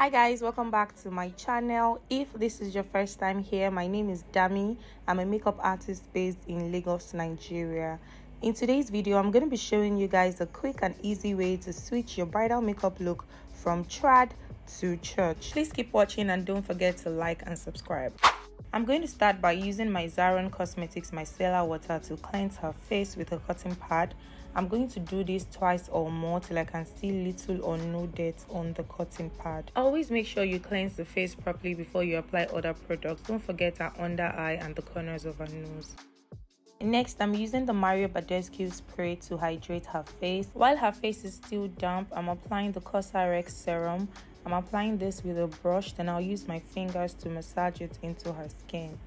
hi guys welcome back to my channel. If this is your first time here my name is dami. I'm a makeup artist based in lagos nigeria. In today's video i'm going to be showing you guys a quick and easy way to switch your bridal makeup look from trad to church. Please keep watching and don't forget to like and subscribe. I'm going to start by using my Zaron Cosmetics micellar water to cleanse her face with a cotton pad. I'm going to do this twice or more till I can see little or no dirt on the cotton pad. Always make sure you cleanse the face properly before you apply other products. Don't forget her under eye and the corners of her nose. Next, I'm using the Mario Badescu spray to hydrate her face. While her face is still damp, I'm applying the Cosrx serum I'm applying this with a brush, then I'll use my fingers to massage it into her skin.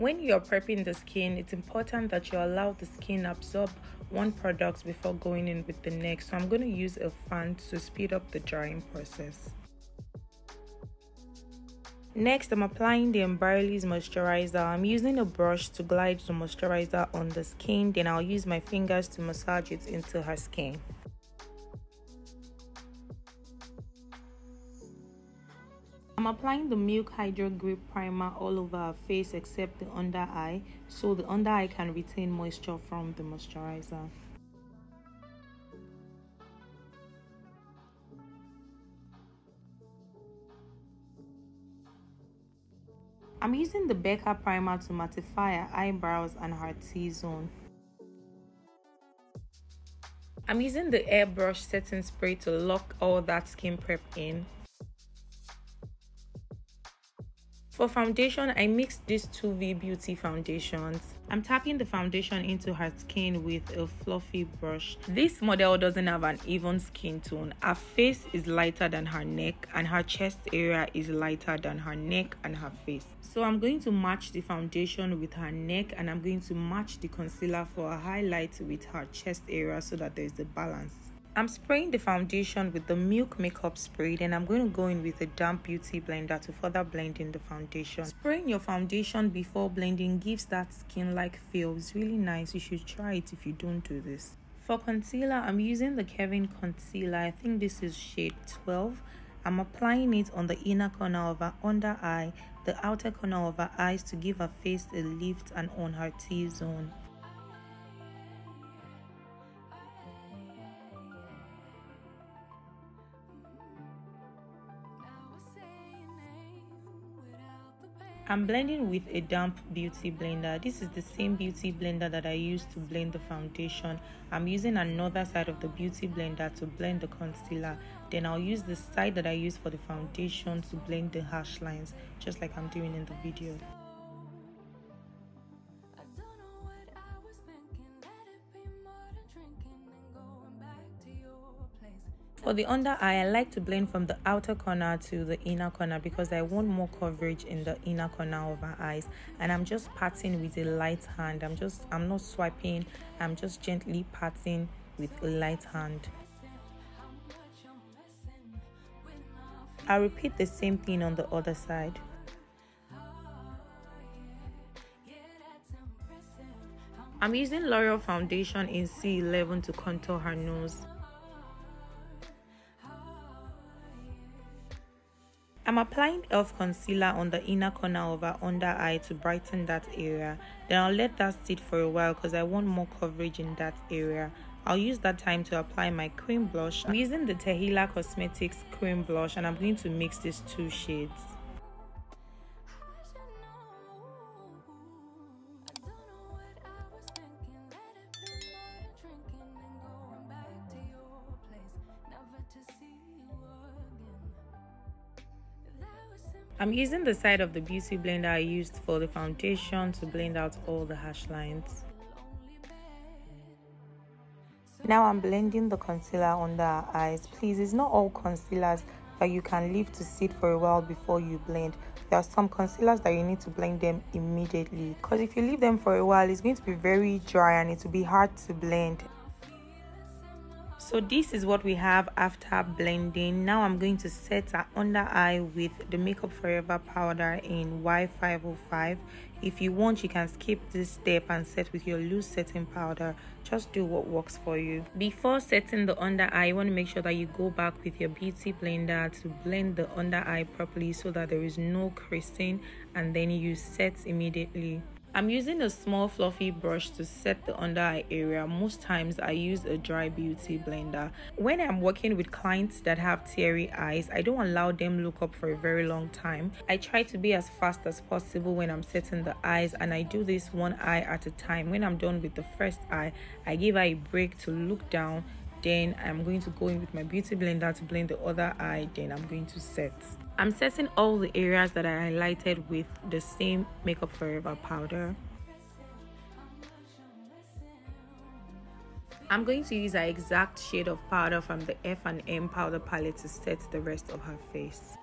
When you're prepping the skin, it's important that you allow the skin absorb one product before going in with the next. So I'm going to use a fan to speed up the drying process. Next, I'm applying the Embryolisse moisturizer. I'm using a brush to glide the moisturizer on the skin, then I'll use my fingers to massage it into her skin. Applying the Milk Hydro Grip Primer all over her face except the under eye so the under eye can retain moisture from the moisturizer. I'm using the Becca primer to mattify her eyebrows and her T-zone. I'm using the airbrush setting spray to lock all that skin prep in. For foundation, I mixed these two V Beauty foundations. I'm tapping the foundation into her skin with a fluffy brush. This model doesn't have an even skin tone. Her face is lighter than her neck and her chest area is lighter than her neck and her face. So I'm going to match the foundation with her neck and I'm going to match the concealer for a highlight with her chest area so that there's a balance. I'm spraying the foundation with the Milk Makeup Spray then I'm going to go in with a damp beauty blender to further blend in the foundation. Spraying your foundation before blending gives that skin-like feel. It's really nice. You should try it if you don't do this. For concealer, I'm using the Kevin Concealer. I think this is shade 12. I'm applying it on the inner corner of her under eye, the outer corner of her eyes to give her face a lift and on her T-zone. I'm blending with a damp beauty blender. This is the same beauty blender that I used to blend the foundation. I'm using another side of the beauty blender to blend the concealer. Then I'll use the side that I use for the foundation to blend the harsh lines, just like I'm doing in the video. For the under eye, I like to blend from the outer corner to the inner corner because I want more coverage in the inner corner of my eyes. And I'm just patting with a light hand. I'm just, I'm not swiping. I'm just gently patting with a light hand. I repeat the same thing on the other side. I'm using L'Oreal foundation in C11 to contour her nose. I'm applying e.l.f. concealer on the inner corner of her under eye to brighten that area. Then I'll let that sit for a while because I want more coverage in that area. I'll use that time to apply my cream blush. I'm using the Tehila Cosmetics cream blush and I'm going to mix these two shades. I'm using the side of the beauty blender I used for the foundation to blend out all the harsh lines. Now I'm blending the concealer under our eyes. Please, it's not all concealers that you can leave to sit for a while before you blend. There are some concealers that you need to blend them immediately because if you leave them for a while, it's going to be very dry and it will be hard to blend. So this is what we have after blending. Now I'm going to set our under eye with the Makeup Forever powder in Y505. If you want, you can skip this step and set with your loose setting powder. Just do what works for you. Before setting the under eye, you want to make sure that you go back with your beauty blender to blend the under eye properly so that there is no creasing and then you set immediately. I'm using a small fluffy brush to set the under eye area. Most times I use a dry beauty blender. When I'm working with clients that have teary eyes, I don't allow them look up for a very long time. I try to be as fast as possible when I'm setting the eyes and I do this one eye at a time. When I'm done with the first eye, I give her a break to look down then I'm going to go in with my beauty blender to blend the other eye then I'm going to set I'm setting all the areas that I highlighted with the same makeup forever powder. I'm going to use an exact shade of powder from the F&M powder palette to set the rest of her face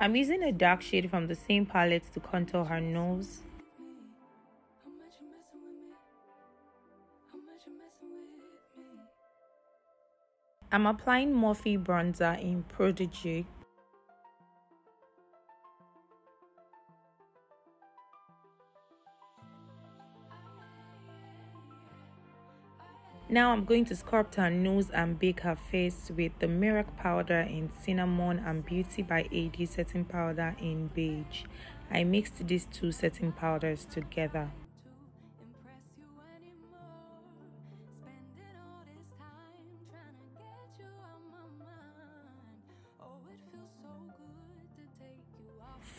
I'm using a dark shade from the same palette to contour her nose. I'm applying Morphe bronzer in Prodigy Now I'm going to sculpt her nose and bake her face with the Merak powder in cinnamon and Beauty by AD setting powder in beige. I mixed these two setting powders together.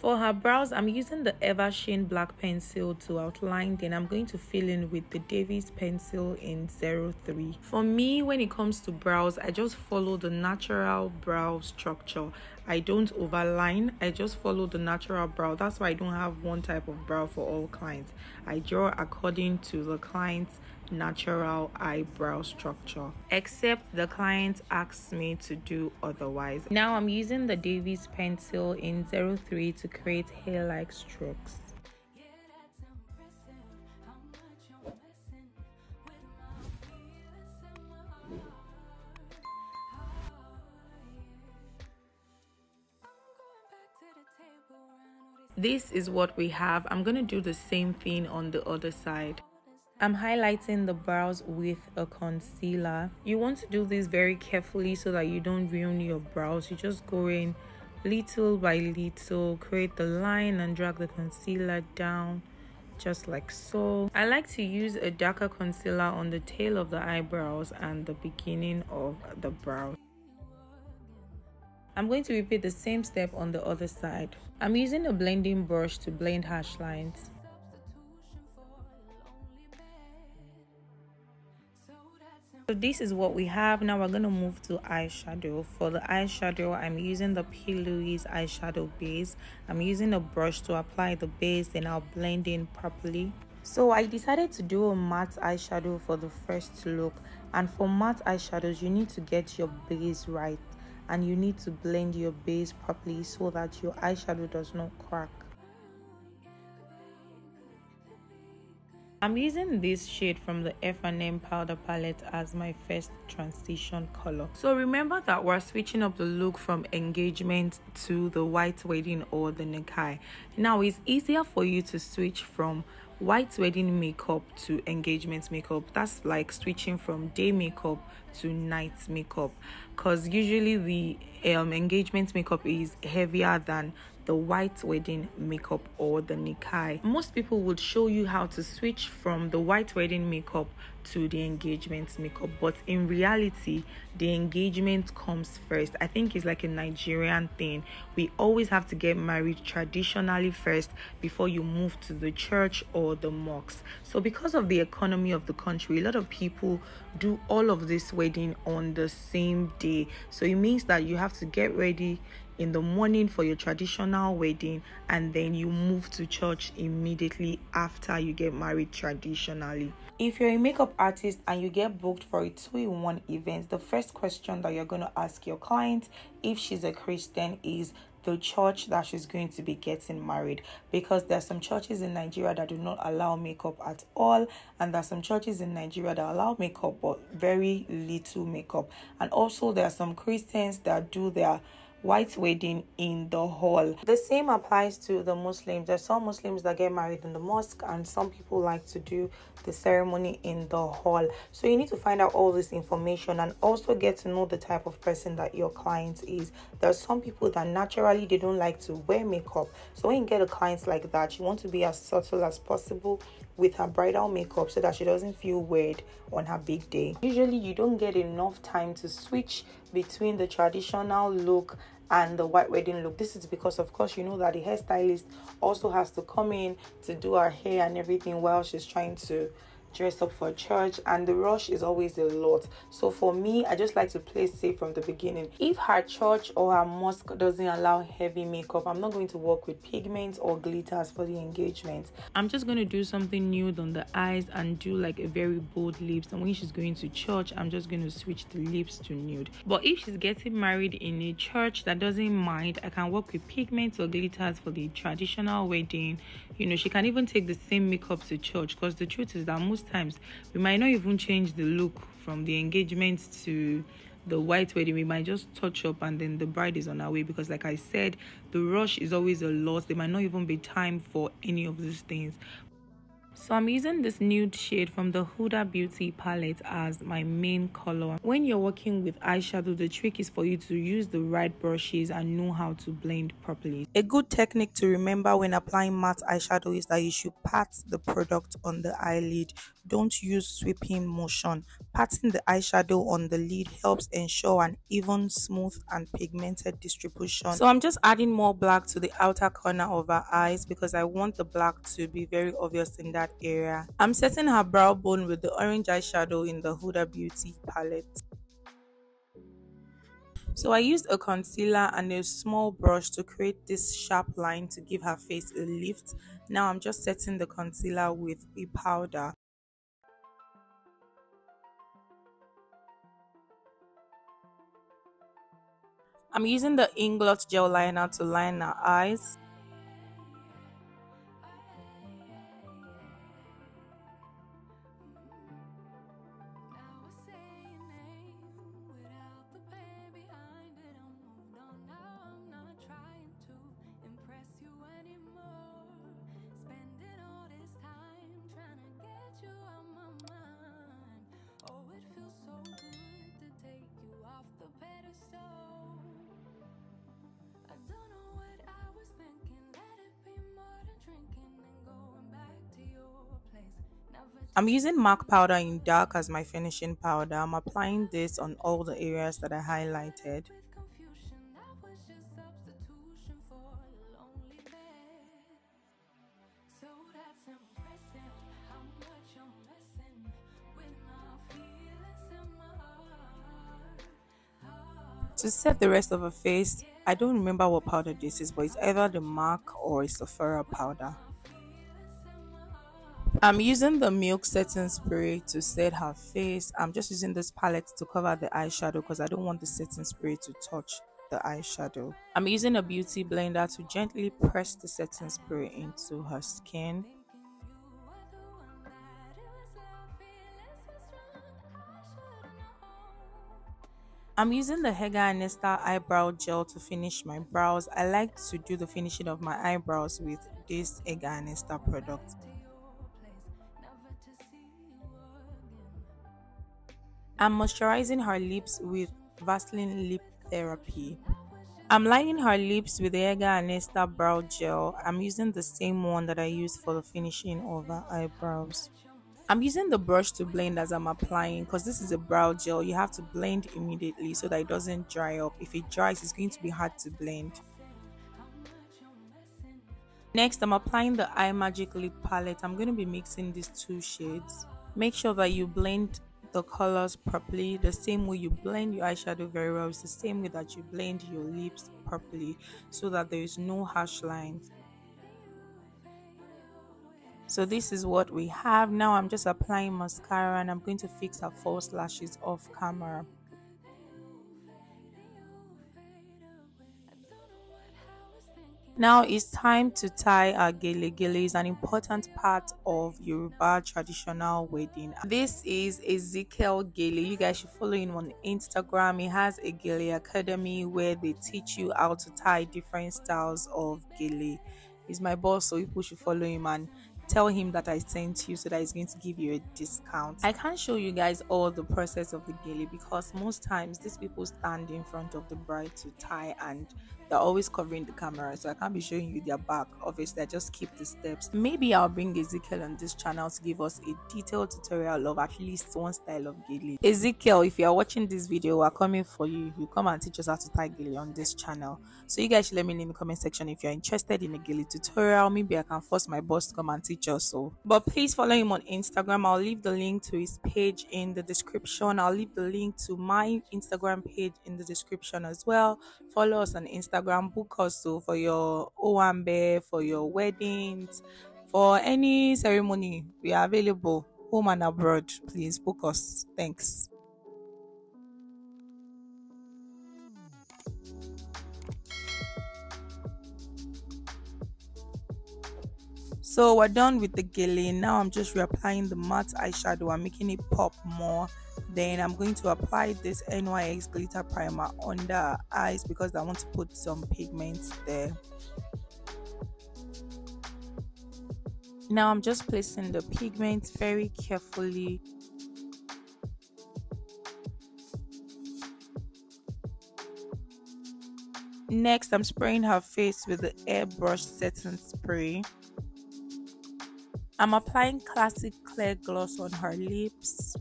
For her brows, I'm using the Eversheen black pencil to outline. Then I'm going to fill in with the Davies pencil in 03. For me, when it comes to brows, I just follow the natural brow structure. I don't overline. I just follow the natural brow. That's why I don't have one type of brow for all clients. I draw according to the client's natural eyebrow structure. Except the client asks me to do otherwise. Now i'm using the davies pencil in 03 to create hair-like strokes. This is what we have. I'm gonna do the same thing on the other side I'm highlighting the brows with a concealer. You want to do this very carefully so that you don't ruin your brows. You just go in little by little, create the line and drag the concealer down just like so. I like to use a darker concealer on the tail of the eyebrows and the beginning of the brows. I'm going to repeat the same step on the other side. I'm using a blending brush to blend harsh lines. So this is what we have. Now we're going to move to eyeshadow. For the eyeshadow i'm using the p. Louise eyeshadow base. I'm using a brush to apply the base and i'll blend in properly. So i decided to do a matte eyeshadow for the first look. And for matte eyeshadows you need to get your base right. And you need to blend your base properly so that your eyeshadow does not crack I'm using this shade from the F&M powder palette as my first transition color. So remember that we're switching up the look from engagement to the white wedding or the nikkah. Now it's easier for you to switch from white wedding makeup to engagement makeup that's like switching from day makeup to night makeup because usually the um, engagement makeup is heavier than the white wedding makeup or the nikkah. most people would show you how to switch from the white wedding makeup to the engagement makeup but in reality the engagement comes first. I think it's like a nigerian thing. We always have to get married traditionally first before you move to the church or the mosque. So because of the economy of the country a lot of people do all of this wedding on the same day. So it means that you have to get ready in the morning for your traditional wedding and then you move to church immediately after you get married traditionally. If you're a makeup artist and you get booked for a two in one event, the first question that you're going to ask your client if she's a Christian is the church that she's going to be getting married because there's some churches in Nigeria that do not allow makeup at all and there's some churches in Nigeria that allow makeup but very little makeup and also there are some Christians that do their white wedding in the hall. The same applies to the Muslims. There's some Muslims that get married in the mosque, and some people like to do the ceremony in the hall. So you need to find out all this information and also get to know the type of person that your client is. There are some people that naturally they don't like to wear makeup. So when you get a client like that, you want to be as subtle as possible with her bridal makeup so that she doesn't feel weird on her big day. Usually, you don't get enough time to switch between the traditional look and the white wedding look. This is because, of course, you know that the hairstylist also has to come in to do her hair and everything while she's trying to dress up for church and the rush is always a lot. So for me i just like to play safe from the beginning. If her church or her mosque doesn't allow heavy makeup i'm not going to work with pigments or glitters for the engagement. I'm just going to do something nude on the eyes and do like a very bold lips. And when she's going to church i'm just going to switch the lips to nude. But if she's getting married in a church that doesn't mind i can work with pigments or glitters for the traditional wedding you know she can even take the same makeup to church because the truth is that most times we might not even change the look from the engagement to the white wedding. We might just touch up and then the bride is on her way because like i said the rush is always a loss there might not even be time for any of these things so I'm using this nude shade from the Huda Beauty palette as my main color. When you're working with eyeshadow, the trick is for you to use the right brushes and know how to blend properly. A good technique to remember when applying matte eyeshadow is that you should pat the product on the eyelid. Don't use sweeping motion. Patting the eyeshadow on the lid helps ensure an even, smooth and pigmented distribution. So I'm just adding more black to the outer corner of her eyes because I want the black to be very obvious in that area. I'm setting her brow bone with the orange eyeshadow in the Huda Beauty palette. So I used a concealer and a small brush to create this sharp line to give her face a lift. Now I'm just setting the concealer with a powder. I'm using the Inglot gel liner to line her eyes. I'm using MAC powder in dark as my finishing powder. I'm applying this on all the areas that I highlighted. To set the rest of her face, I don't remember what powder this is, but it's either the MAC or a Sephora powder. I'm using the milk setting spray to set her face. I'm just using this palette to cover the eyeshadow because I don't want the setting spray to touch the eyeshadow. I'm using a beauty blender to gently press the setting spray into her skin. I'm using the Hegai & Esther eyebrow gel to finish my brows. I like to do the finishing of my eyebrows with this Hegai & Esther product. I'm moisturizing her lips with Vaseline Lip Therapy. I'm lining her lips with the Anesta Brow Gel. I'm using the same one that I used for the finishing of her eyebrows. I'm using the brush to blend as I'm applying because this is a brow gel. You have to blend immediately so that it doesn't dry up. If it dries, it's going to be hard to blend. Next, I'm applying the Imagic Lip Palette. I'm going to be mixing these two shades. Make sure that you blend the colors properly the same way you blend your eyeshadow very well it's the same way that you blend your lips properly so that there is no harsh lines. So this is what we have. Now i'm just applying mascara and i'm going to fix her false lashes off camera Now it's time to tie our gele. Gele is an important part of Yoruba traditional wedding. This is Ezekiel Gele. You guys should follow him on Instagram. He has a Gele Academy where they teach you how to tie different styles of gele. He's my boss, so people should follow him and tell him that I sent you so that he's going to give you a discount. I can't show you guys all the process of the gele because most times these people stand in front of the bride to tie and they're always covering the camera. So i can't be showing you their back. Obviously i just keep the steps. Maybe i'll bring ezekiel on this channel to give us a detailed tutorial of at least one style of gele. Ezekiel if you are watching this video we're coming for you. You come and teach us how to tie gele on this channel. So you guys should let me know in the comment section if you're interested in a gele tutorial. Maybe i can force my boss to come and teach us so but please follow him on instagram i'll leave the link to his page in the description i'll leave the link to my instagram page in the description as well follow us on instagram book us so for your Owambe, for your weddings, for any ceremony. We are available home and abroad. Please book us. Thanks. So we're done with the gele. Now I'm just reapplying the matte eyeshadow. I'm making it pop more then i'm going to apply this nyx glitter primer under eyes because i want to put some pigments there now i'm just placing the pigments very carefully next i'm spraying her face with the airbrush setting spray i'm applying classic clear gloss on her lips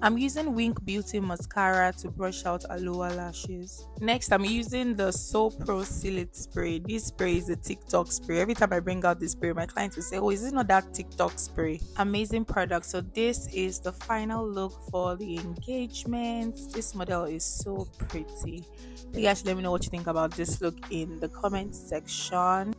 I'm using Wynkk Beauty mascara to brush out her lower lashes. Next, I'm using the Soopro Seal It spray. This spray is a TikTok spray. Every time I bring out this spray, my clients will say, Oh, is it not that TikTok spray? Amazing product. So, this is the final look for the engagement. This model is so pretty. You guys should let me know what you think about this look in the comment section.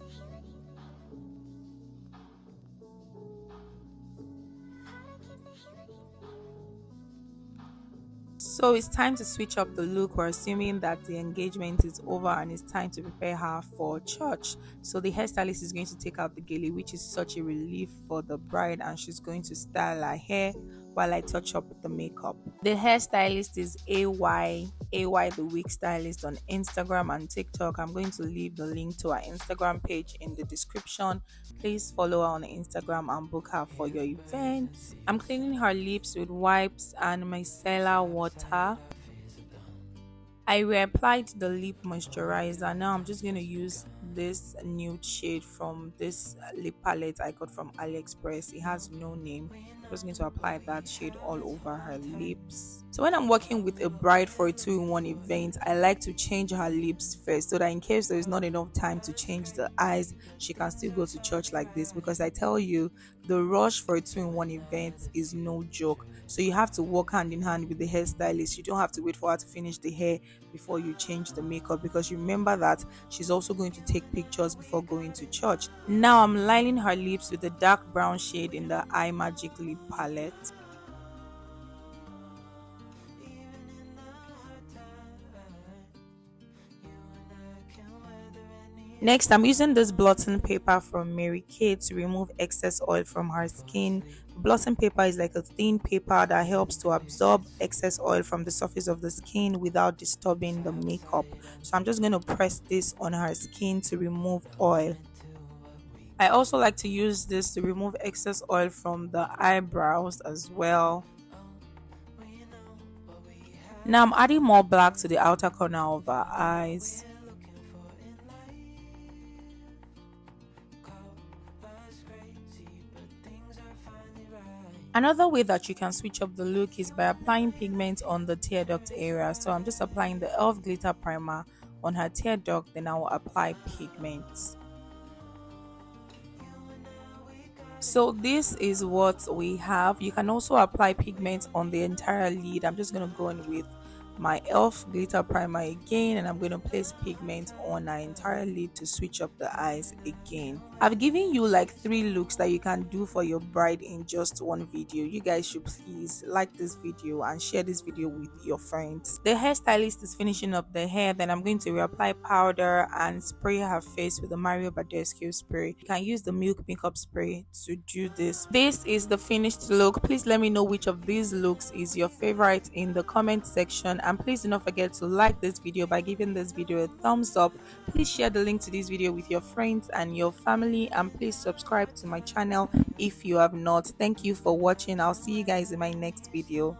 So it's time to switch up the look. We're assuming that the engagement is over and it's time to prepare her for church. So the hairstylist is going to take out the gele, which is such a relief for the bride, and she's going to style her hair while I touch up the makeup. The hairstylist is AY, AY the Week stylist on Instagram and TikTok. I'm going to leave the link to our Instagram page in the description. Please follow her on Instagram and book her for your event. I'm cleaning her lips with wipes and micellar water. I reapplied the lip moisturizer. Now I'm just going to use this nude shade from this lip palette I got from AliExpress. It has no name. I'm just going to apply that shade all over her lips. So when I'm working with a bride for a two-in-one event, I like to change her lips first so that in case there is not enough time to change the eyes, she can still go to church like this because I tell you, the rush for a two-in-one event is no joke. So you have to work hand in hand with the hairstylist. You don't have to wait for her to finish the hair before you change the makeup because remember that she's also going to take pictures before going to church. Now I'm lining her lips with the dark brown shade in the Imagic lip palette. Next, I'm using this blotting paper from Mary Kay to remove excess oil from her skin Blotting paper is like a thin paper that helps to absorb excess oil from the surface of the skin without disturbing the makeup. So I'm just going to press this on her skin to remove oil. I also like to use this to remove excess oil from the eyebrows as well. Now I'm adding more black to the outer corner of her eyes. Another way that you can switch up the look is by applying pigment on the tear duct area. So I'm just applying the e.l.f. glitter primer on her tear duct, then I will apply pigment. So this is what we have. You can also apply pigment on the entire lid. I'm just going to go in with my elf glitter primer again and i'm going to place pigment on our entire lid to switch up the eyes again. I've given you like three looks that you can do for your bride in just one video. You guys should please like this video and share this video with your friends. The hairstylist is finishing up the hair then i'm going to reapply powder and spray her face with the mario badescu spray. You can use the milk makeup spray to do this. This is the finished look. Please let me know which of these looks is your favorite in the comment section and please do not forget to like this video by giving this video a thumbs up. Please share the link to this video with your friends and your family. And please subscribe to my channel if you have not. Thank you for watching. I'll see you guys in my next video